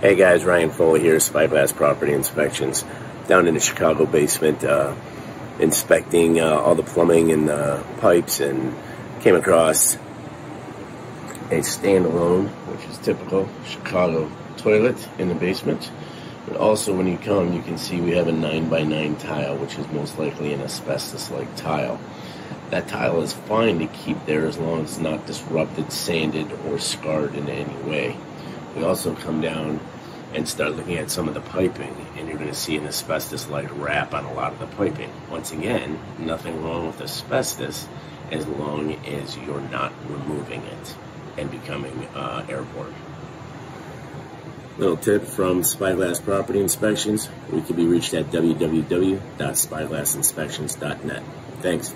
Hey guys, Ryan Foley here, Spyglass Property Inspections, down in the Chicago basement, uh, inspecting uh, all the plumbing and the pipes, and came across a standalone, which is typical Chicago toilet in the basement. But also, when you come, you can see we have a 9 by 9 tile, which is most likely an asbestos-like tile. That tile is fine to keep there as long as it's not disrupted, sanded, or scarred in any way. We also come down and start looking at some of the piping, and you're going to see an asbestos-like wrap on a lot of the piping. Once again, nothing wrong with asbestos as long as you're not removing it and becoming uh, airborne. Little tip from Spyglass Property Inspections. We can be reached at www.spyglassinspections.net. Thanks.